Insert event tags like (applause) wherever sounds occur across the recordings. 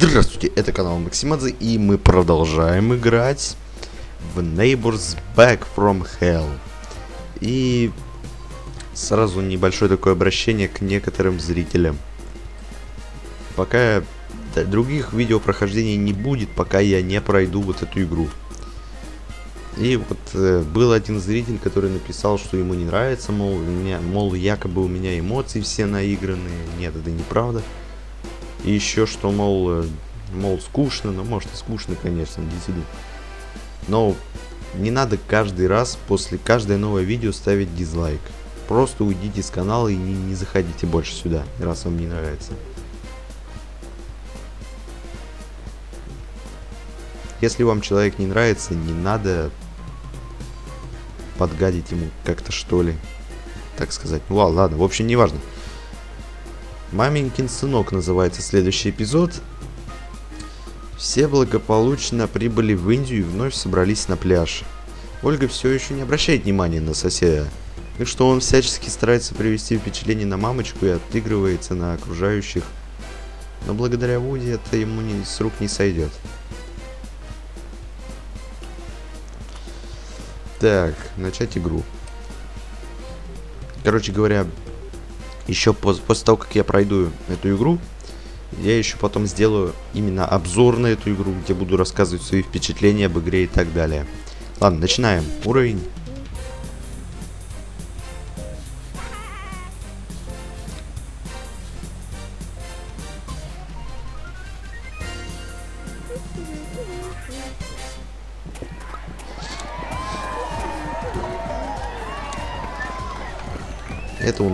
Здравствуйте, это канал Максимадзе, и мы продолжаем играть в Neighbors Back from Hell. И сразу небольшое такое обращение к некоторым зрителям. Пока других видео прохождений не будет, пока я не пройду вот эту игру. И вот э, был один зритель, который написал, что ему не нравится, мол, меня, мол, якобы у меня эмоции все наигранные. Нет, это неправда. И еще что, мол, э, мол, скучно, ну, может и скучно, конечно, действительно. Но не надо каждый раз после каждое новое видео ставить дизлайк. Просто уйдите с канала и не, не заходите больше сюда, раз вам не нравится. Если вам человек не нравится, не надо подгадить ему как-то что ли. Так сказать. Ну ладно, ладно. В общем, не важно. Маменькин сынок называется следующий эпизод. Все благополучно прибыли в Индию и вновь собрались на пляж. Ольга все еще не обращает внимания на соседа, так что он всячески старается привести впечатление на мамочку и отыгрывается на окружающих. Но благодаря Вуди это ему не, с рук не сойдет. Так, начать игру. Короче говоря, еще после, после того, как я пройду эту игру, я еще потом сделаю именно обзор на эту игру, где буду рассказывать свои впечатления об игре и так далее. Ладно, начинаем. Уровень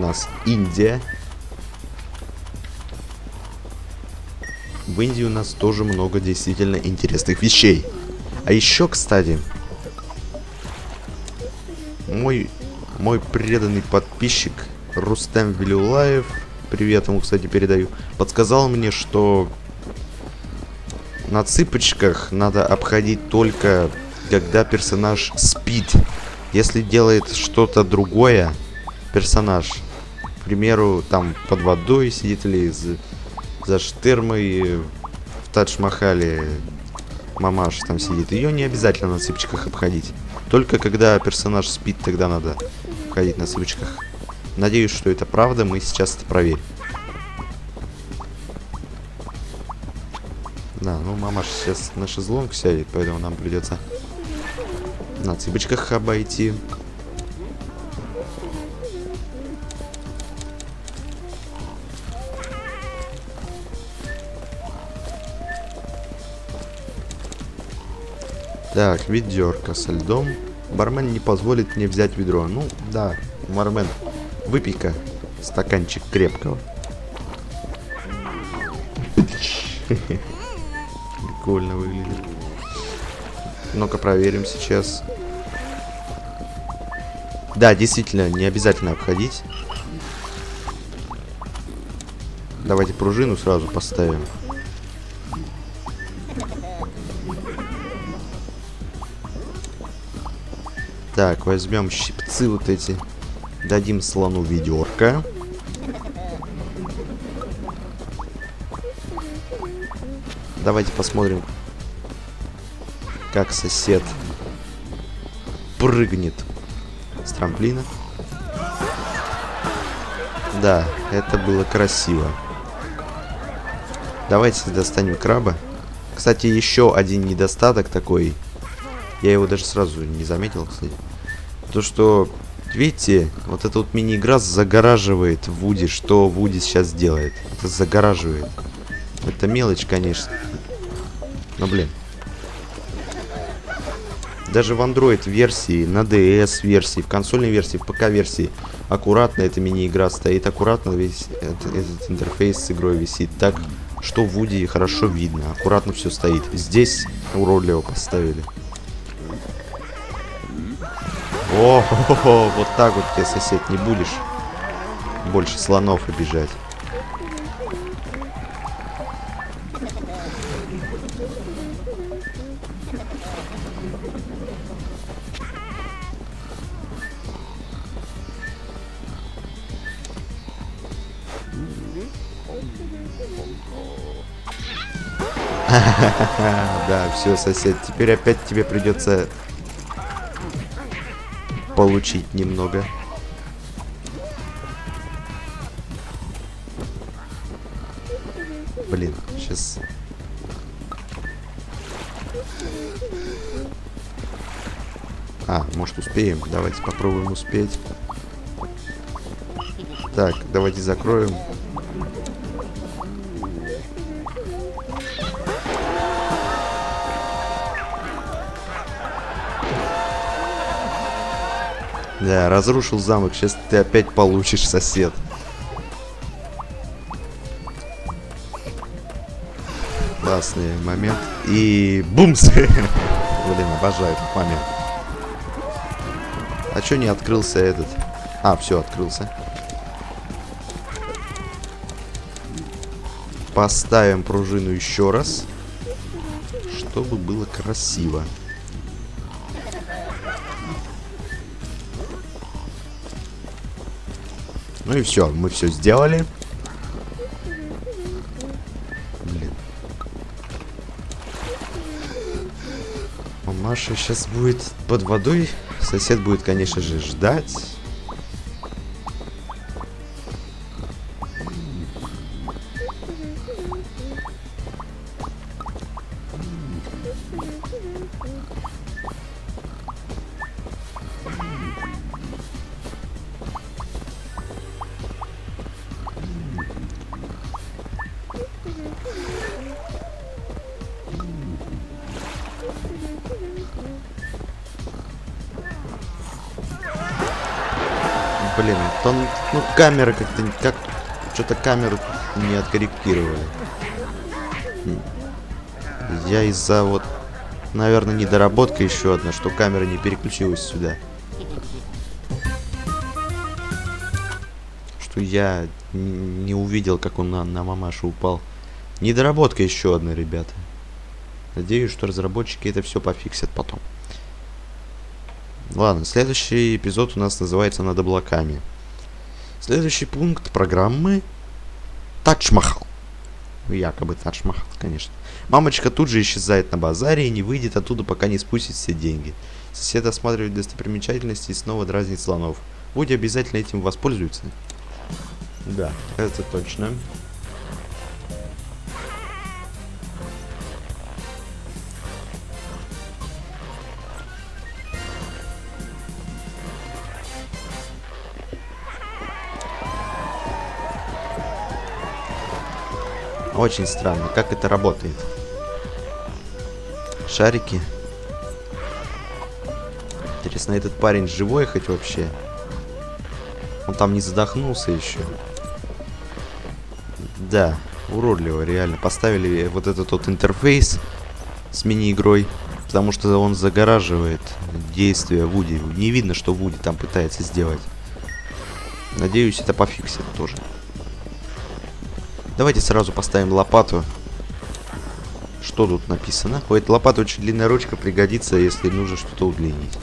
нас Индия. В Индии у нас тоже много действительно интересных вещей. А еще, кстати, мой, мой преданный подписчик Рустем Вилюлаев, привет ему, кстати, передаю, подсказал мне, что на цыпочках надо обходить только, когда персонаж спит. Если делает что-то другое, персонаж. Примеру, там под водой сидит или за, за штырмой в Тадж-Махале мамаш там сидит. Ее не обязательно на цыпочках обходить. Только когда персонаж спит, тогда надо ходить на цыпочках. Надеюсь, что это правда, мы сейчас это проверим. Да, ну мамаш сейчас на шезлонг сядет, поэтому нам придется на цыпочках обойти. Так, ведерко со льдом. Бармен не позволит мне взять ведро. Ну, да, бармен, выпей-ка стаканчик крепкого. Прикольно выглядит. Ну-ка проверим сейчас. Да, действительно, не обязательно обходить. Давайте пружину сразу поставим. Так, возьмем щипцы вот эти. Дадим слону ведерко. Давайте посмотрим, как сосед прыгнет с трамплина. Да, это было красиво. Давайте достанем краба. Кстати, еще один недостаток такой я его даже сразу не заметил, кстати. То, что, видите, вот эта вот мини-игра загораживает Вуди, что Вуди сейчас делает. Это загораживает. Это мелочь, конечно. Но, блин. Даже в Android версии, на DS версии, в консольной версии, в ПК версии аккуратно эта мини-игра стоит, аккуратно весь этот, этот интерфейс с игрой висит так, что Вуди хорошо видно, аккуратно все стоит. Здесь уродливо поставили. О, -хо -хо, вот так вот тебе, сосед, не будешь больше слонов обижать. (laughs) Да, все, сосед. Теперь опять тебе придется получить немного. Блин, сейчас... А, может успеем? Давайте попробуем успеть. Так, давайте закроем. Да, разрушил замок. Сейчас ты опять получишь, сосед. Классный момент. И бумс! (laughs) Блин, обожаю этот момент. А чё не открылся этот? А, все, открылся. Поставим пружину еще раз. Чтобы было красиво. Ну и все, мы все сделали. Блин. Маша сейчас будет под водой. Сосед будет, конечно же, ждать. Камера как-то как что-то камеру не откорректировали. Я из-за вот, наверное, недоработка еще одна, что камера не переключилась сюда. Что я не увидел, как он на, на мамашу упал. Недоработка еще одна, ребята. Надеюсь, что разработчики это все пофиксят потом. Ладно, следующий эпизод у нас называется «Над облаками». Следующий пункт программы Тадж-Махал. Якобы Тадж-Махал, конечно. Мамочка тут же исчезает на базаре и не выйдет оттуда, пока не спустит все деньги. Сосед осматривает достопримечательности и снова дразнит слонов. Вуди обязательно этим воспользуется. Да, это точно. Очень странно, как это работает. Шарики. Интересно, этот парень живой хоть вообще? Он там не задохнулся еще. Да, уродливо, реально. Поставили вот этот вот интерфейс с мини-игрой, потому что он загораживает действия Вуди. Не видно, что Вуди там пытается сделать. Надеюсь, это пофиксит тоже. Давайте сразу поставим лопату. Что тут написано? У этой лопаты очень длинная ручка пригодится, если нужно что-то удлинить.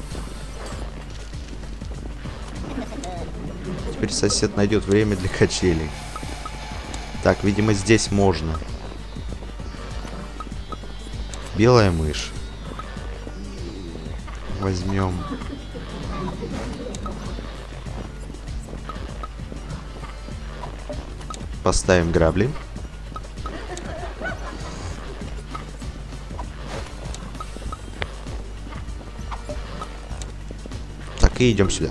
Теперь сосед найдет время для качелей. Так, видимо, здесь можно. Белая мышь. Возьмем Поставим грабли. Так, и идем сюда.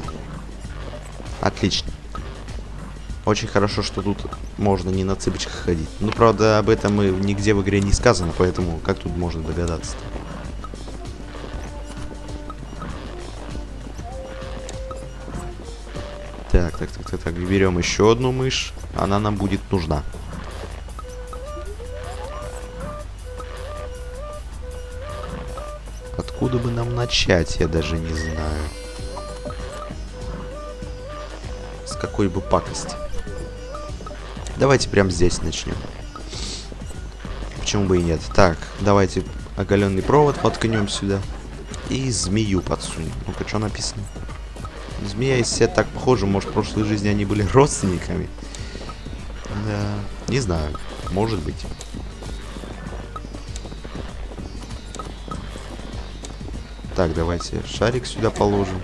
Отлично. Очень хорошо, что тут можно не на цыпочках ходить. Ну, правда, об этом и нигде в игре не сказано, поэтому как тут можно догадаться -то? Так, так, так, так. Берем еще одну мышь. Она нам будет нужна. Откуда бы нам начать, я даже не знаю. С какой бы пакости. Давайте прямо здесь начнем. Почему бы и нет? Так, давайте оголенный провод воткнем сюда. И змею подсунем. Ну-ка, что написано? Змея и сет так похожи, может, в прошлой жизни они были родственниками. Да, не знаю, может быть. Так, давайте шарик сюда положим.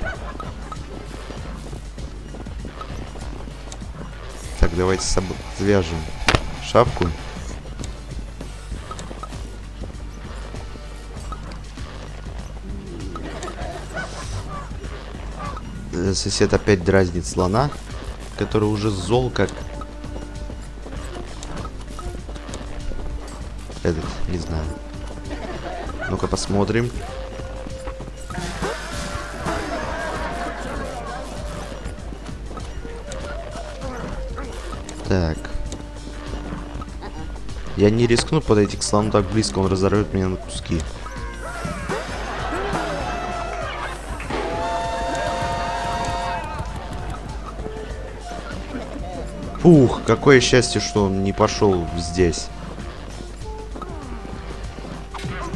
Так, давайте свяжем шапку. Сосед опять дразнит слона, который уже зол, как... Этот, не знаю. Ну-ка посмотрим. Так. Я не рискну подойти к слону так близко, он разорвет меня на куски. Фух, какое счастье, что он не пошел здесь.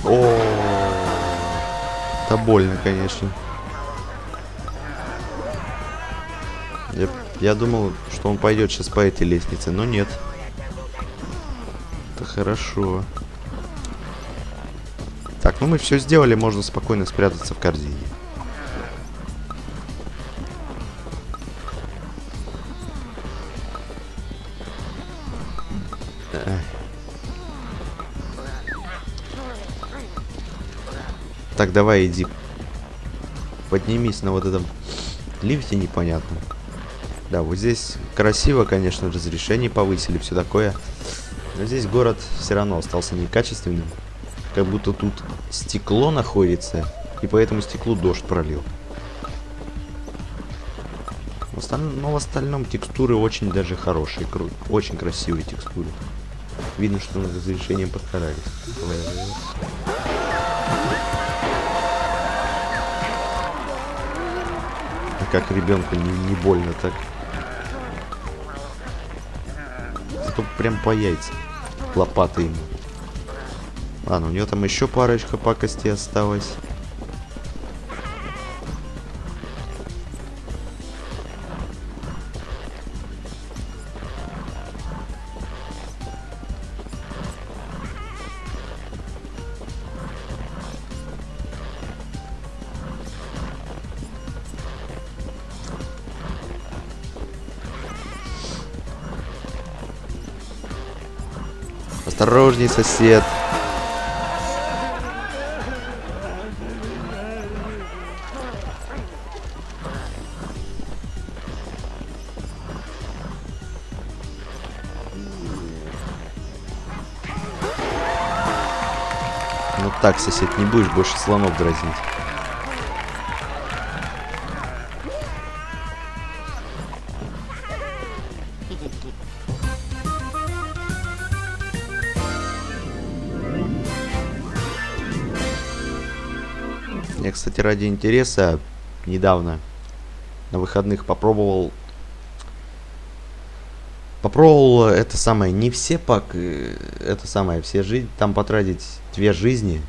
О, это больно, конечно. Я, я думал, что он пойдет сейчас по этой лестнице, но нет. Это хорошо. Так, ну мы все сделали, можно спокойно спрятаться в корзине. Так, давай иди. Поднимись на вот этом лифте непонятно. Да, вот здесь красиво, конечно, разрешение повысили, все такое. Но здесь город все равно остался некачественным. Как будто тут стекло находится, и по этому стеклу дождь пролил. Но в остальном текстуры очень даже хорошие, очень красивые текстуры. Видно, что над разрешением постарались. Как ребенку не, не больно так. Зато прям по яйцам. Лопаты ему. Ладно, у него там еще парочка пакостей осталось. Осторожней, сосед. Ну так, сосед, не будешь больше слонов дразнить. Кстати, ради интереса. Недавно на выходных попробовал попробовал это самое не все пак э, это самое все жизнь там потратить две жизни.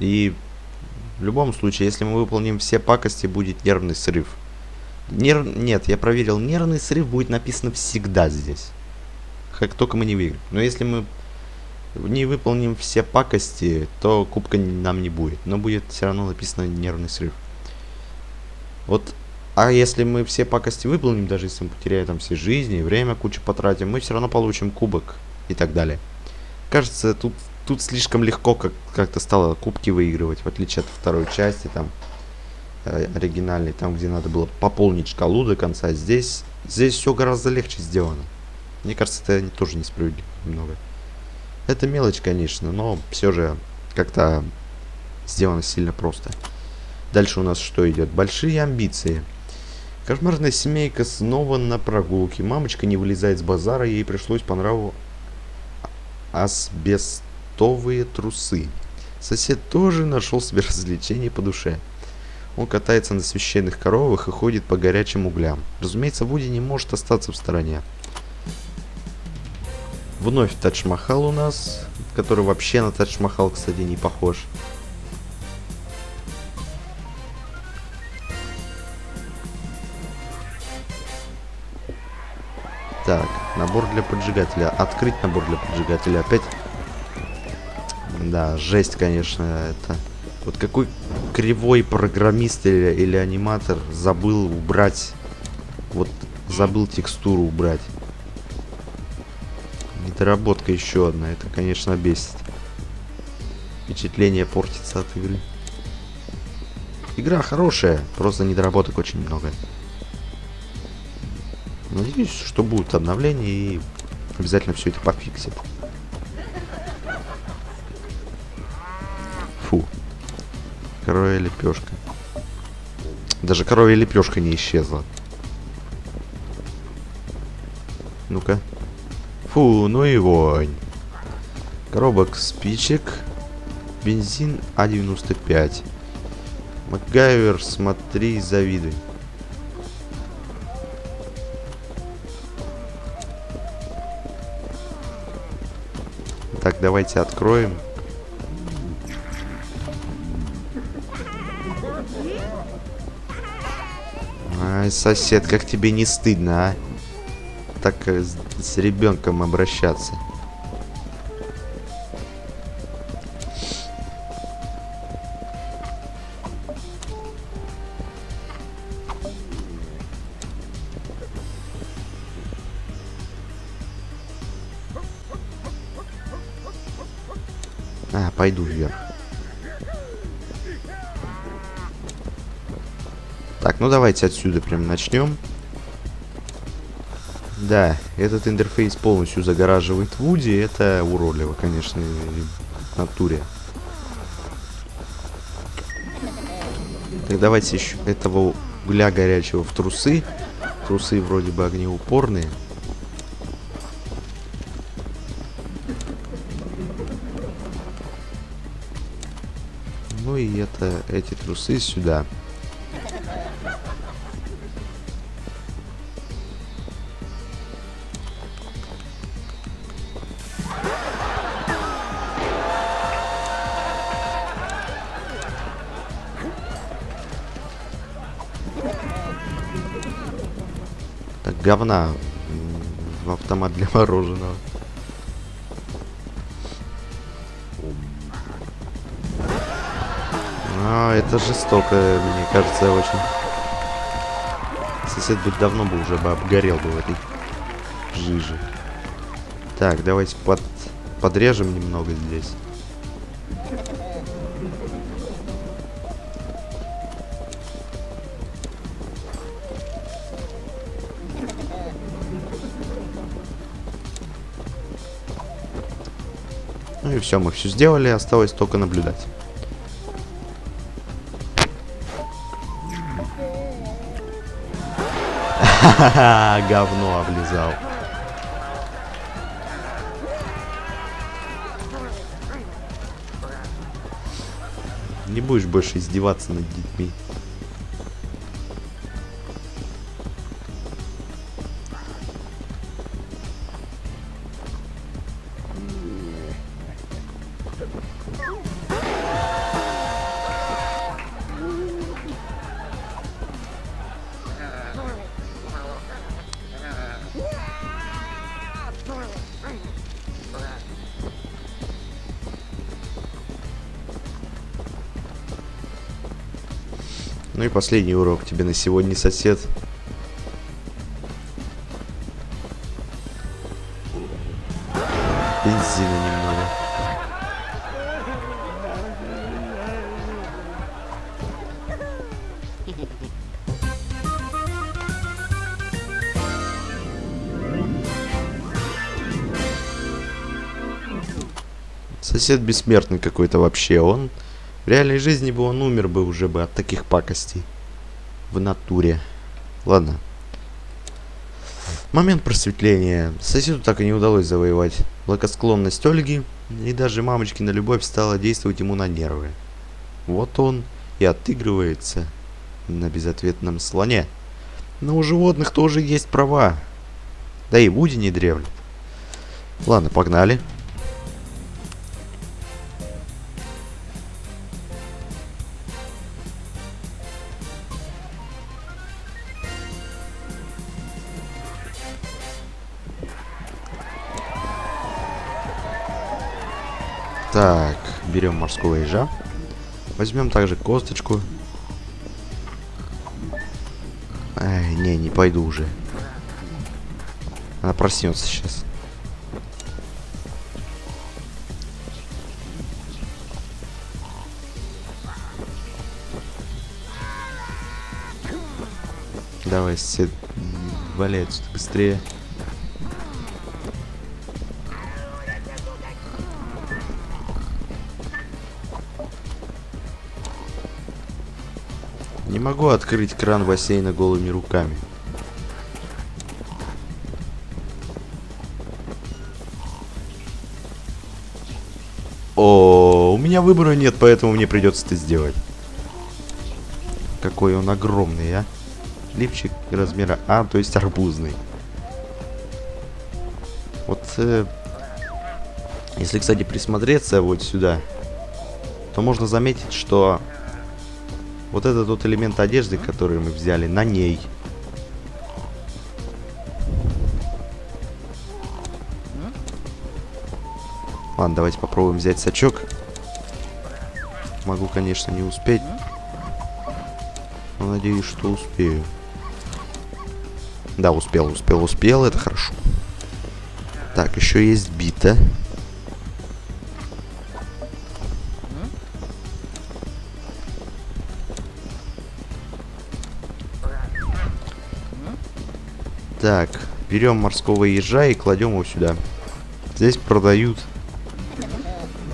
И в любом случае если мы выполним все пакости будет нервный срыв. Нерв... нет я проверил нервный срыв будет написано всегда здесь. Как только мы не выиграем. Но если мы не выполним все пакости, то кубка нам не будет. Но будет все равно написано нервный срыв. Вот, а если мы все пакости выполним, даже если мы потеряем там все жизни, время кучу потратим, мы все равно получим кубок и так далее. Кажется, тут, тут слишком легко как- как-то стало кубки выигрывать, в отличие от второй части, там, э, оригинальной, там, где надо было пополнить шкалу до конца. Здесь, здесь все гораздо легче сделано. Мне кажется, это тоже несправедливо немного. Это мелочь, конечно, но все же как-то сделано сильно просто. Дальше у нас что идет? Большие амбиции. Кошмарная семейка снова на прогулке. Мамочка не вылезает с базара, ей пришлось по нраву асбестовые трусы. Сосед тоже нашел себе (laughs) развлечение по душе. Он катается на священных коровах и ходит по горячим углям. Разумеется, Вуди не может остаться в стороне. Вновь Тадж-Махал у нас, который вообще на Тадж-Махал, кстати, не похож. Так, набор для поджигателя. Открыть набор для поджигателя. Опять... Да, жесть, конечно, это... Вот какой кривой программист или, или аниматор забыл убрать... Вот забыл текстуру убрать. Недоработка еще одна. Это, конечно, бесит. Впечатление портится от игры. Игра хорошая, просто недоработок очень много. Надеюсь, что будет обновление и обязательно все это пофиксит. Фу. Коровья лепешка. Даже коровья лепешка не исчезла. Ну-ка. Фу, ну и вонь. Коробок спичек. Бензин А95. Макгайвер, смотри, завидуй. Так, давайте откроем. Ай, сосед, как тебе не стыдно, а? Так э, с, с ребенком обращаться. А, пойду вверх. Так, ну давайте отсюда прям начнем. Да, этот интерфейс полностью загораживает Вуди. Это уродливо, конечно, в натуре. Так, давайте еще этого угля горячего в трусы. Трусы вроде бы огнеупорные. Ну и это, эти трусы сюда. Говна в автомат для мороженого. А, это жестоко, мне кажется, очень. Сосед бы давно бы уже бы обгорел бы в этой жиже. Так, давайте под... подрежем немного здесь. И все, мы все сделали, осталось только наблюдать. Ха-ха-ха, (laughs) говно облизал. Не будешь больше издеваться над детьми. Ну и последний урок тебе на сегодня, сосед. Бензина немного. Сосед бессмертный какой-то вообще. Он в реальной жизни бы он умер бы уже бы от таких пакостей. В натуре. Ладно. Момент просветления. Соседу так и не удалось завоевать благосклонность Ольги, и даже мамочкина любовь стала действовать ему на нервы. Вот он и отыгрывается на безответном слоне. Но у животных тоже есть права. Да и Вуди не древлет. Ладно, погнали. Так, берем морского ежа. Возьмем также косточку. Ай, не, не пойду уже. Она проснется сейчас. Давай, все валяй отсюда быстрее. Не могу открыть кран бассейна голыми руками. О, у меня выбора нет, поэтому мне придется это сделать. Какой он огромный, а? Липчик размера А, то есть арбузный. Вот, э, если, кстати, присмотреться вот сюда, то можно заметить, что вот это тот элемент одежды, который мы взяли, на ней. Ладно, давайте попробуем взять сачок. Могу, конечно, не успеть. Но надеюсь, что успею. Да, успел, успел, успел. Это хорошо. Так, еще есть бита. Так, берем морского ежа и кладем его сюда. Здесь продают.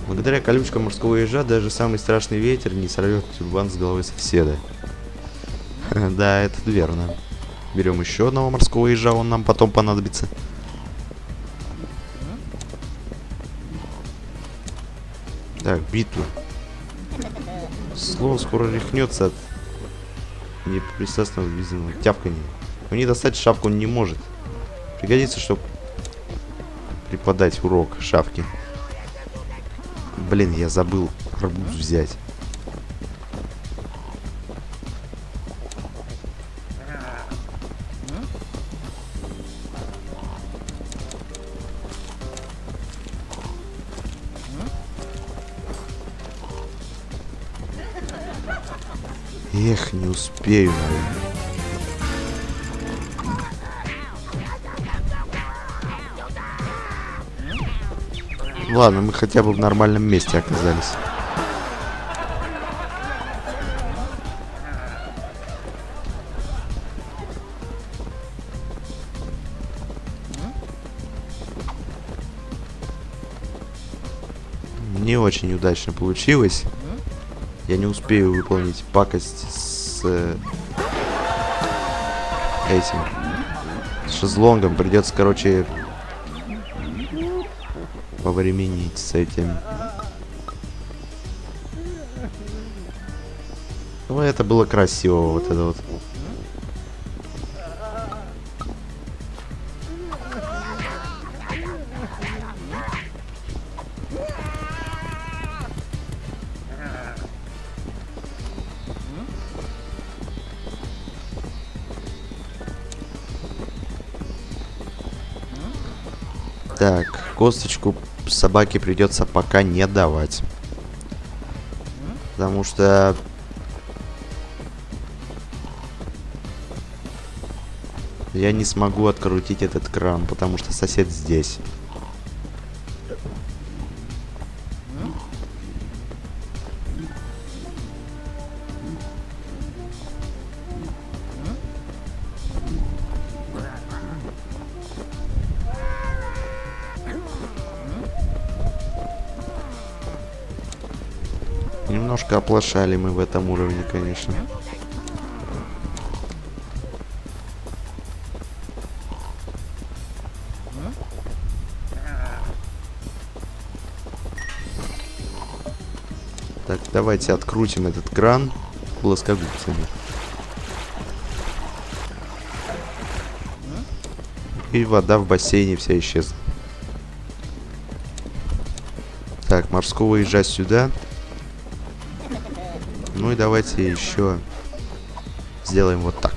Благодаря колючкам морского ежа даже самый страшный ветер не сорвет тюрбан с головы соседа. (laughs) Да, это верно. Берем еще одного морского ежа, он нам потом понадобится. Так, биту. Слово скоро рехнется от непристрастного визного тяпканья. Но не достать шапку он не может. Пригодится, чтобы преподать урок шапки. Блин, я забыл арбуз взять. Эх, не успею, наверное. Ладно, мы хотя бы в нормальном месте оказались. Не очень удачно получилось. Я не успею выполнить пакость с э, этим с шезлонгом. Придется, короче, повременить с этим. Ну, это было красиво, вот это вот. Так, косточку собаке придется пока не давать. Потому что... Я не смогу открутить этот кран, потому что сосед здесь. Оплошали мы в этом уровне, конечно. Так, давайте открутим этот кран плоскогубцами. И вода в бассейне вся исчезла. Так, морского ежа сюда. Ну и давайте еще сделаем вот так.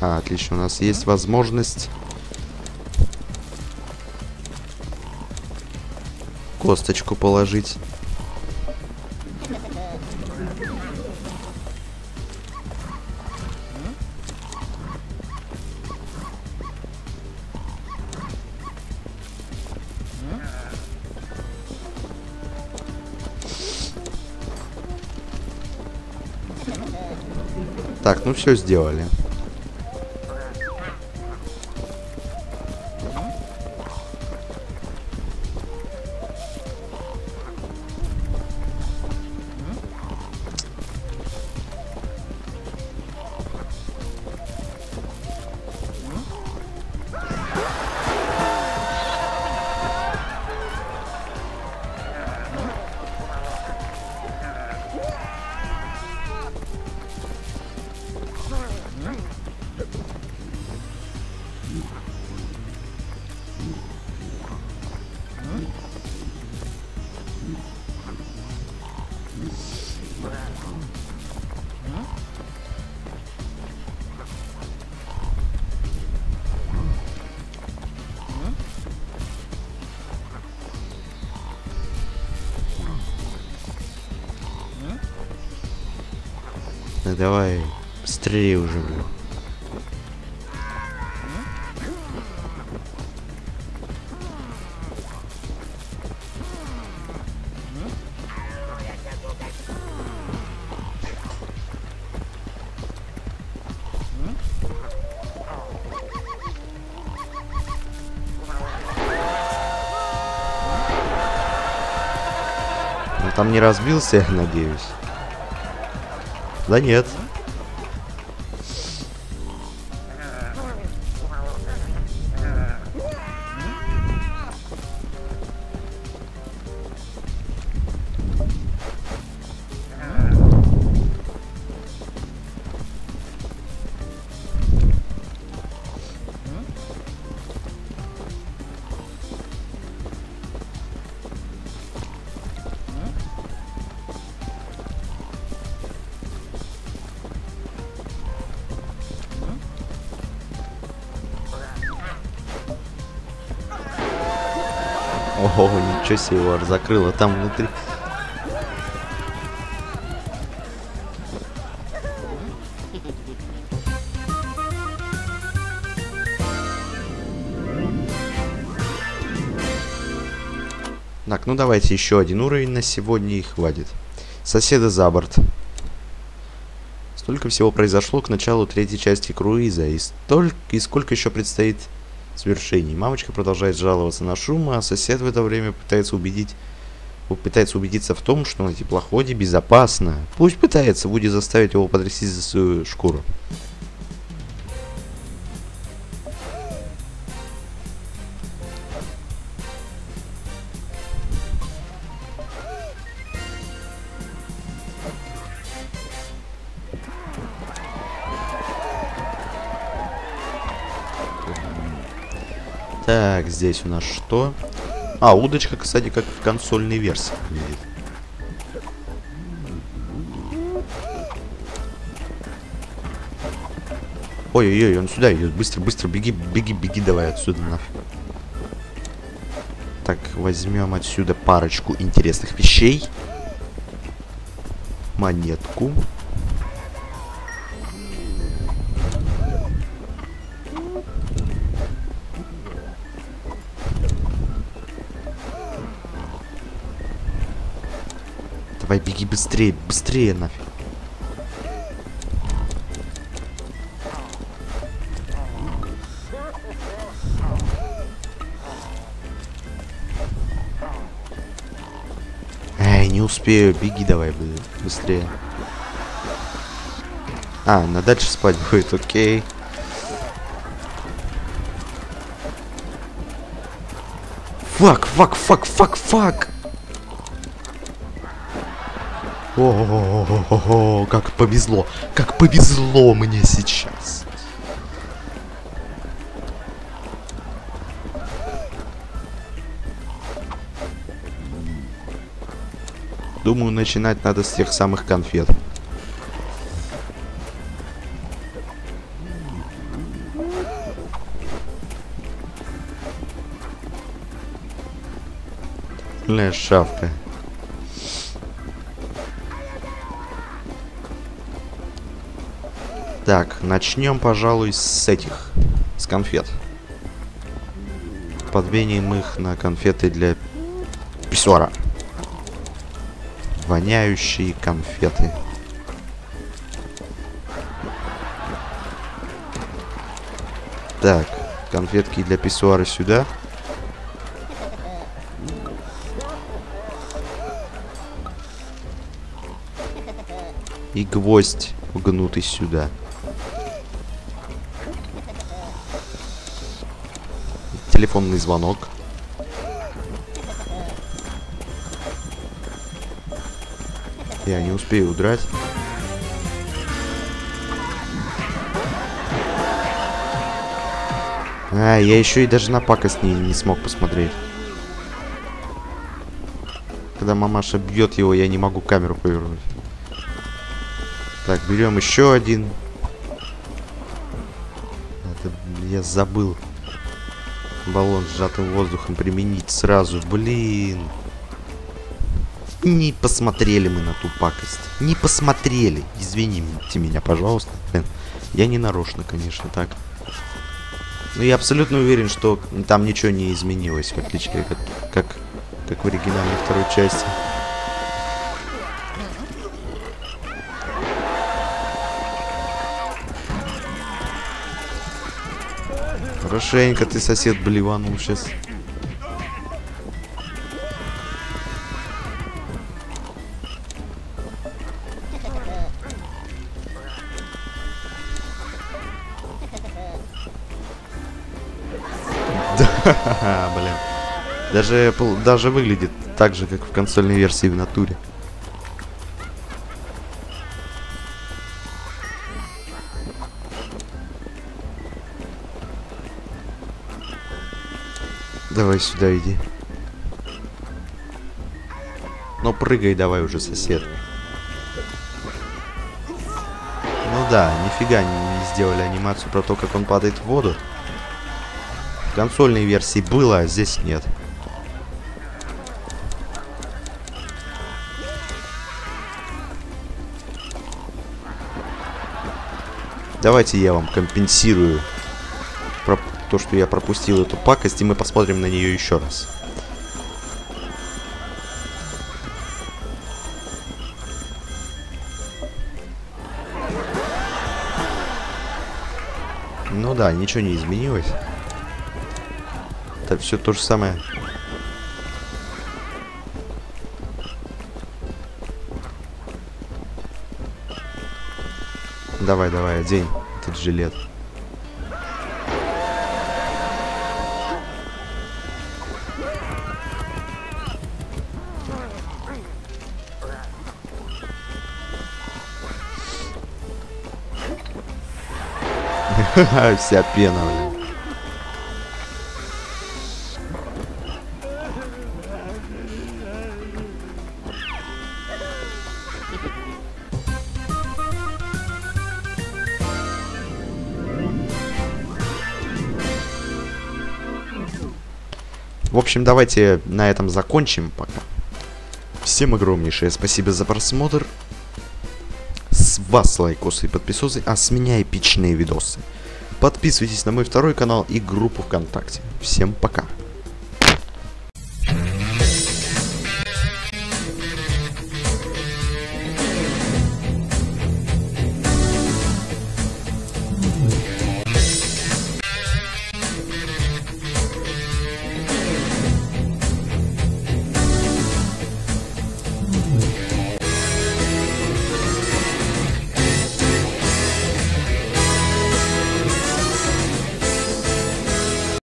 А, отлично, у нас есть возможность косточку положить. Ну все сделали. Давай, быстрее уже, блин. Ну там не разбился, я надеюсь. Да нет. Ничего себе его закрыло там внутри. Так, ну давайте еще один уровень на сегодня и хватит. Соседа за борт. Столько всего произошло к началу третьей части круиза, и, столько, и сколько еще предстоит свершений. Мамочка продолжает жаловаться на шум, а сосед в это время пытается убедить пытается убедиться в том, что на теплоходе безопасно. Пусть пытается, будет заставить его потрясти за свою шкуру. Здесь у нас что? А, удочка, кстати, как в консольной версии выглядит. Ой-ой-ой, он сюда идет. Быстро, быстро, беги, беги, беги, давай отсюда нафиг. Так, возьмем отсюда парочку интересных вещей. Монетку. Давай, беги быстрее, быстрее нафиг. Эй, не успею, беги давай бы- быстрее. А, на дальше спать будет, окей. Fuck, fuck, fuck, fuck, fuck. О, как повезло, как повезло мне сейчас. Думаю, начинать надо с тех самых конфет. Бля, шавка. Так, начнем, пожалуй, с этих. С конфет. Подменим их на конфеты для писсуара. Воняющие конфеты. Так, конфетки для писсуара сюда. И гвоздь гнутый сюда. Телефонный звонок. Я не успею удрать. А, я еще и даже на пакость не, не смог посмотреть. Когда мамаша бьет его, я не могу камеру повернуть. Так, берем еще один. Это, я забыл. Баллон сжатым воздухом применить сразу. Блин. Не посмотрели мы на ту пакость. Не посмотрели. Извините меня, пожалуйста. Блин. Я не нарочно, конечно, так. Но я абсолютно уверен, что там ничего не изменилось, в отличие как, как, как в оригинальной второй части. Хорошенько ты, сосед, блеванул сейчас. (laughs) Да, (laughs) блин. Даже, даже выглядит так же, как в консольной версии в натуре. Давай сюда иди. Ну прыгай давай уже, сосед. Ну да, нифига не, сделали анимацию про то, как он падает в воду. В консольной версии было, а здесь нет. Давайте я вам компенсирую то, что я пропустил эту пакость, и мы посмотрим на нее еще раз. Ну да, ничего не изменилось. Это все то же самое. Давай, давай, одень этот жилет. (laughs) Вся пена, блин. В общем, давайте на этом закончим пока. Всем огромнейшее спасибо за просмотр. С вас лайкосы и подписосы, а с меня эпичные видосы. Подписывайтесь на мой второй канал и группу ВКонтакте. Всем пока.